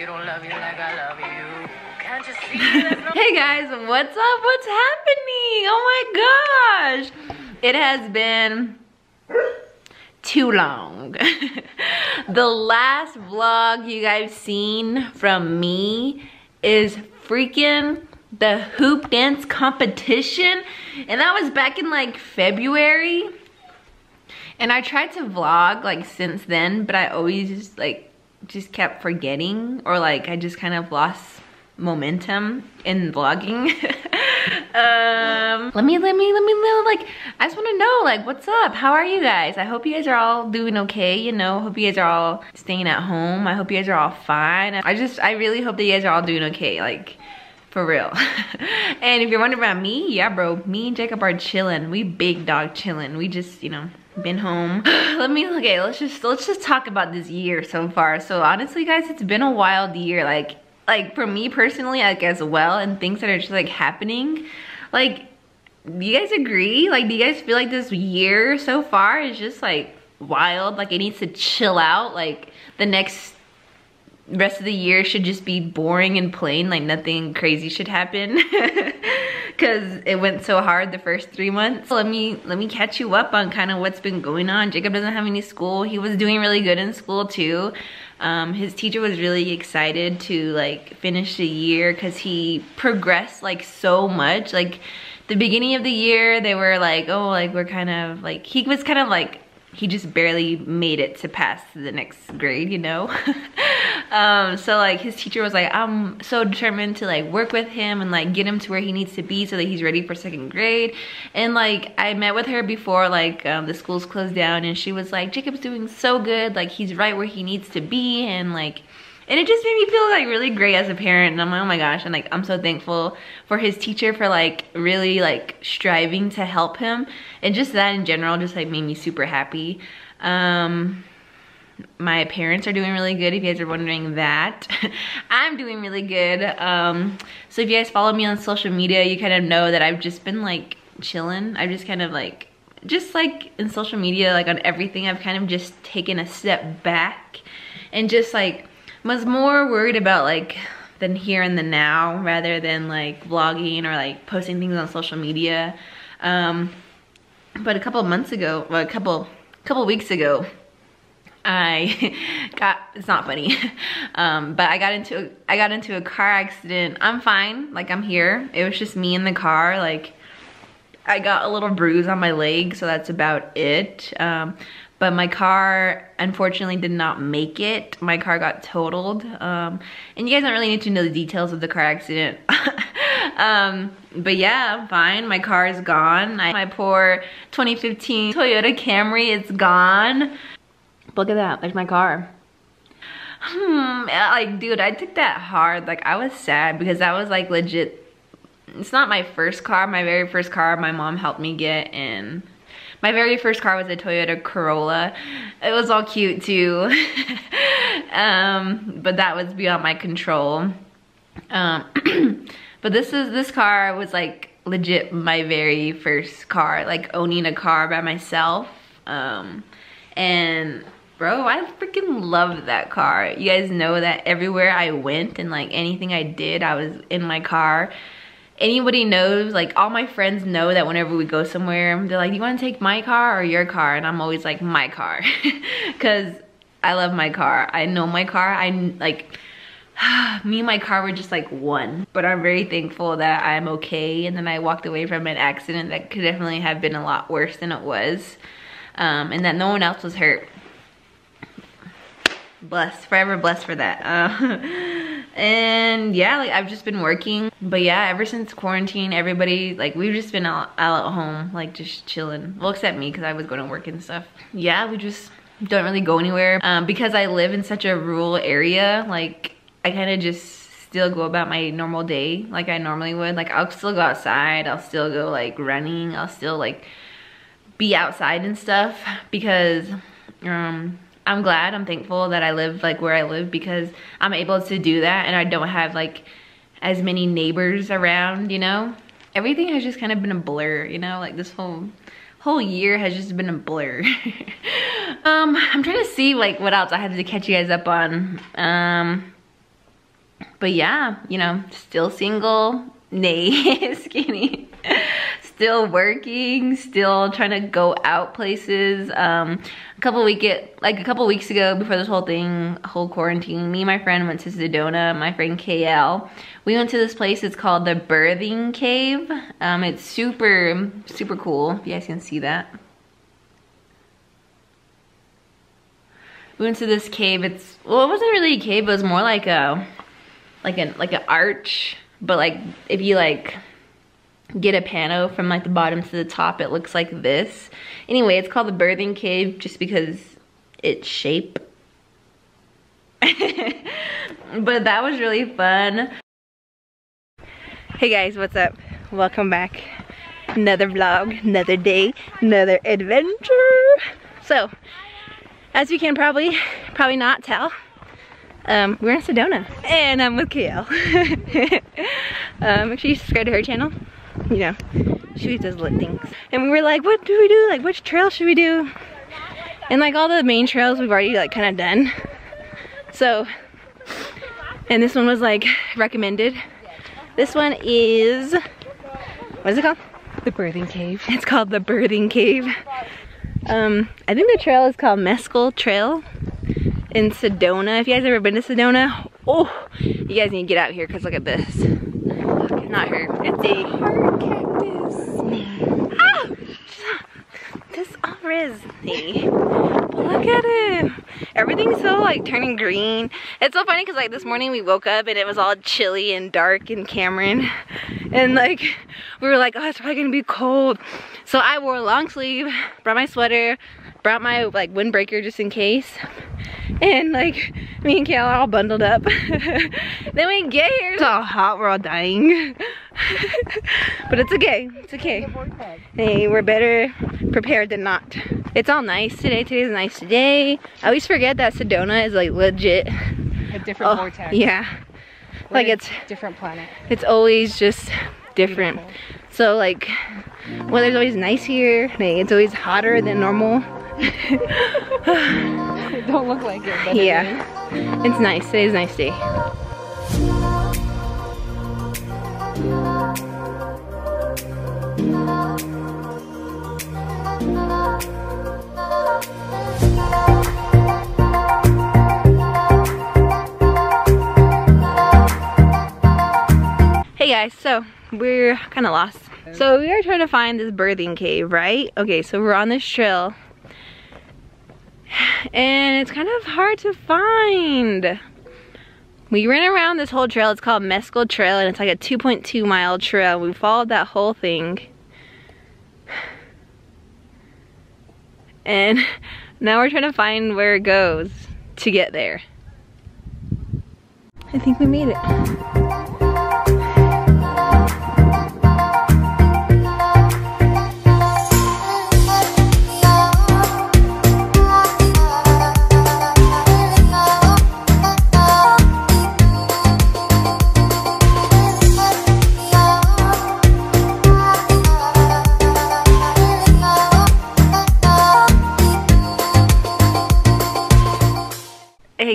they don't love you like I love you. Can't you see? Hey guys, what's up? What's happening? Oh my gosh. It has been too long. the last vlog you guys seen from me is freaking the hoop dance competition. And that was back in like February. And I tried to vlog like since then, but I always just like just kept forgetting or like I just kind of lost momentum in vlogging. um, let me, let me, let me, know, like, I just want to know, like, what's up? How are you guys? I hope you guys are all doing okay, you know, hope you guys are all staying at home. I hope you guys are all fine. I just, I really hope that you guys are all doing okay, like, for real. and if you're wondering about me, yeah, bro, me and Jacob are chilling. We big dog chilling. We just, you know, been home. Let me, okay, let's just, let's just talk about this year so far. So honestly, guys, it's been a wild year. Like, like for me personally, like as well, and things that are just like happening, like, do you guys agree? Like, do you guys feel like this year so far is just like wild? Like it needs to chill out? Like the next rest of the year should just be boring and plain like nothing crazy should happen because it went so hard the first three months. Let me let me catch you up on kind of what's been going on. Jacob doesn't have any school. He was doing really good in school too. Um, his teacher was really excited to like finish the year because he progressed like so much. Like the beginning of the year they were like oh like we're kind of like he was kind of like he just barely made it to pass the next grade, you know? um, so like his teacher was like, I'm so determined to like work with him and like get him to where he needs to be so that he's ready for second grade. And like I met with her before like um, the school's closed down and she was like, Jacob's doing so good. Like he's right where he needs to be. And like and it just made me feel like really great as a parent. And i'm like oh my gosh. And like i'm so thankful for his teacher for like really like striving to help him. And just that in general just like made me super happy. Um my parents are doing really good if you guys are wondering that. I'm doing really good. Um so if you guys follow me on social media you kind of know that i've just been like chilling. I've just kind of like just like in social media like on everything i've kind of just taken a step back and just like was more worried about like than here and the now rather than like vlogging or like posting things on social media. Um, but a couple months ago, well, a couple couple weeks ago, I got it's not funny, um, but I got into I got into a car accident. I'm fine, like I'm here. It was just me in the car, like I got a little bruise on my leg, so that's about it. Um, but my car unfortunately did not make it. My car got totaled. Um, and you guys don't really need to know the details of the car accident. um, but yeah, I'm fine. My car is gone. I, my poor 2015 Toyota Camry is gone. Look at that, there's my car. Hmm, like dude, I took that hard. Like I was sad because that was like legit. It's not my first car. My very first car my mom helped me get and my very first car was a Toyota Corolla. It was all cute too. um, but that was beyond my control. Um, but this is this car was like legit my very first car, like owning a car by myself. Um, and bro, I freaking love that car. You guys know that everywhere I went and like anything I did, I was in my car anybody knows, like all my friends know that whenever we go somewhere, they're like, you wanna take my car or your car? And I'm always like, my car. Cause I love my car. I know my car. I like, me and my car were just like one. But I'm very thankful that I'm okay. And then I walked away from an accident that could definitely have been a lot worse than it was. Um, and that no one else was hurt. Blessed, forever blessed for that. Uh, and yeah like i've just been working. But yeah ever since quarantine everybody like we've just been out, at home like just chilling. Well except me because i was going to work and stuff. Yeah we just don't really go anywhere. Um, because i live in such a rural area like i kind of just still go about my normal day like i normally would. Like i'll still go outside. I'll still go like running. I'll still like be outside and stuff because um I'm glad, I'm thankful that I live like where I live because I'm able to do that and I don't have like as many neighbors around, you know? Everything has just kind of been a blur, you know? Like this whole whole year has just been a blur. um, I'm trying to see like what else I have to catch you guys up on. Um, but yeah, you know, still single, nay, skinny. still working, still trying to go out places. Um, a couple week it like a couple weeks ago before this whole thing, whole quarantine, me and my friend went to Sedona, my friend KL. We went to this place, it's called the Birthing Cave. Um, it's super, super cool, if you guys can see that. We went to this cave, it's, well it wasn't really a cave, it was more like a, like an, like an arch, but like, if you like, get a pano from like the bottom to the top, it looks like this. Anyway, it's called the birthing cave just because its shape. but that was really fun. Hey guys, what's up? Welcome back. Another vlog, another day, another adventure. So, as you can probably, probably not tell, um, we're in Sedona and I'm with KL. um, make sure you subscribe to her channel you know, she does lit things. And we were like, what do we do? Like, which trail should we do? And like all the main trails we've already like kind of done. So, and this one was like recommended. This one is, what is it called? The Birthing Cave. It's called the Birthing Cave. Um, I think the trail is called Mescal Trail in Sedona. If you guys ever been to Sedona, oh, you guys need to get out here because look at this. Not her, it's a heart cactus. Ah! This Riz thing. Look at it. Everything's so like turning green. It's so funny because like this morning we woke up and it was all chilly and dark in Cameron. And like we were like, oh, it's probably gonna be cold. So I wore a long sleeve, brought my sweater, brought my like windbreaker just in case. And like me and Kayla are all bundled up. then we get here, it's all hot, we're all dying. but it's okay, it's okay. Hey, we're better prepared than not. It's all nice today, today's a nice day. I always forget that Sedona is like legit. A different Oh, vortex. yeah. We're Like it's, different planet. it's always just different. Beautiful. So like, weather's always nice here. Like, it's always hotter than normal. It don't look like it, but Yeah. It's nice, today's a nice day. Hey guys, so we're kind of lost. So we are trying to find this birthing cave, right? Okay, so we're on this trail. And it's kind of hard to find. We ran around this whole trail. It's called Mescal Trail and it's like a 2.2 mile trail. We followed that whole thing. And now we're trying to find where it goes to get there. I think we made it.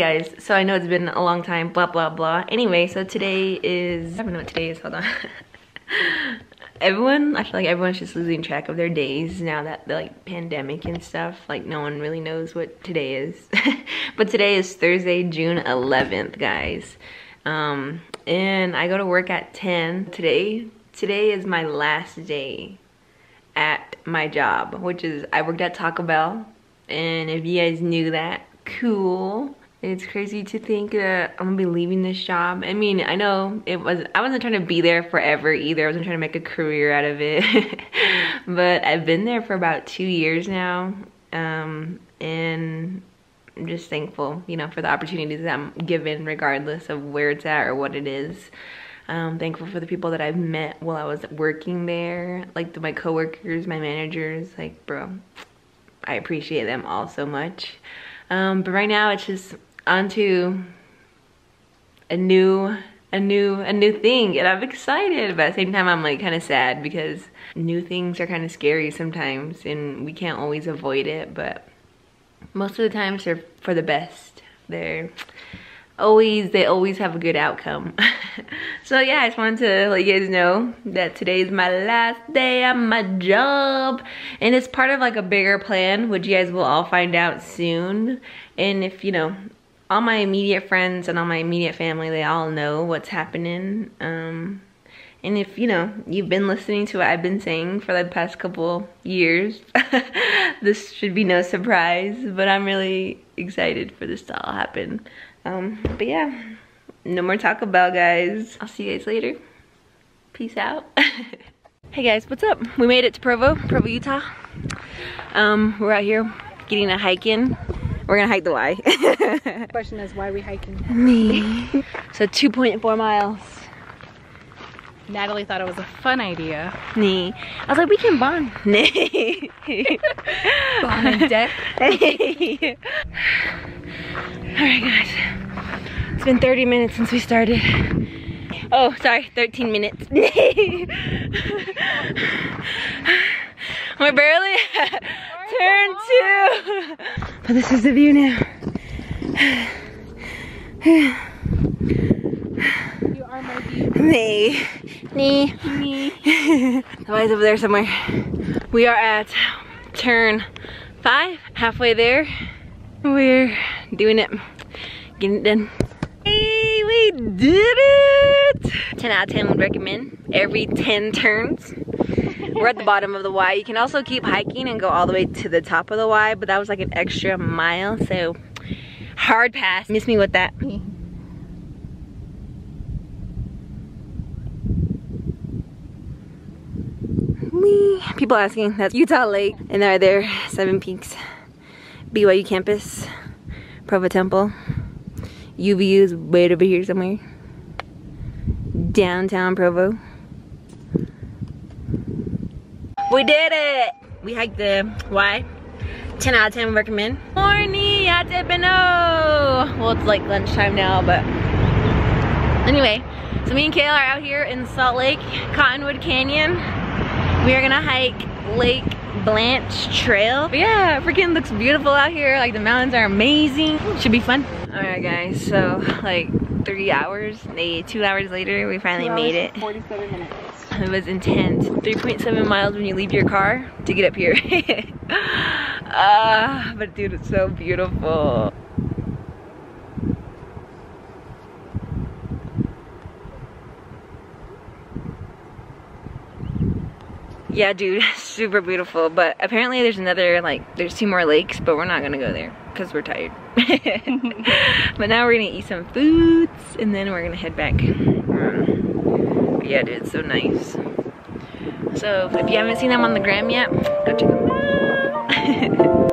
Guys, so I know it's been a long time, blah blah blah. Anyway, so today is, I don't know what today is, hold on. everyone, I feel like everyone's just losing track of their days now that the like pandemic and stuff, like no one really knows what today is. but today is Thursday, June 11th, guys. Um, and I go to work at 10 today. Today is my last day at my job, which is, I worked at Taco Bell. And if you guys knew that, cool. It's crazy to think that I'm gonna be leaving this job. I mean, I know it was, I wasn't trying to be there forever either. I wasn't trying to make a career out of it. but I've been there for about two years now. Um, and I'm just thankful, you know, for the opportunities that I'm given regardless of where it's at or what it is. Um, thankful for the people that I've met while I was working there, like the, my coworkers, my managers, like bro, I appreciate them all so much. Um, but right now it's just onto a new, a new, a new thing, and I'm excited. But at the same time, I'm like kind of sad because new things are kind of scary sometimes, and we can't always avoid it. But most of the times they're for the best. They're always they always have a good outcome so yeah i just wanted to let you guys know that today is my last day at my job and it's part of like a bigger plan which you guys will all find out soon and if you know all my immediate friends and all my immediate family they all know what's happening um and if you know you've been listening to what I've been saying for the past couple years, this should be no surprise. But I'm really excited for this to all happen. Um, but yeah, no more Taco Bell, guys. I'll see you guys later. Peace out. hey guys, what's up? We made it to Provo, Provo, Utah. Um, we're out here getting a hike in. We're gonna hike the Y. Question is, why are we hiking? Me. so 2.4 miles. Natalie thought it was a fun idea. Nee. I was like, we can bond. Nee. Bond in deck. Alright guys. It's been 30 minutes since we started. Oh, sorry, 13 minutes. We're barely turn two. But this is the view now. You are my view. Nee. Nee. Nee. Somebody's over there somewhere. We are at turn five, halfway there. We're doing it, getting it done. Hey, we did it! 10 out of 10 would recommend. Every 10 turns. We're at the bottom of the Y. You can also keep hiking and go all the way to the top of the Y, but that was like an extra mile, so hard pass. Miss me with that. People asking, that's Utah Lake, and there are there, Seven Peaks, BYU campus, Provo Temple. UVU is way over here somewhere. Downtown Provo. We did it! We hiked the Y. 10 out of 10 recommend. Morning at Tepano! Well, it's like lunchtime now, but anyway. So me and Kayla are out here in Salt Lake, Cottonwood Canyon. We are gonna hike Lake Blanche Trail. But yeah, freaking looks beautiful out here. Like the mountains are amazing. Should be fun. All right guys, so like three hours, maybe two hours later, we finally made it. 47 minutes. It was intense. 3.7 miles when you leave your car to get up here. Ah, but dude, it's so beautiful. Yeah, dude, super beautiful. But apparently there's another, like, there's two more lakes, but we're not gonna go there because we're tired. but now we're gonna eat some foods and then we're gonna head back. Um, yeah, dude, it's so nice. So if you haven't seen them on the gram yet, go check them out.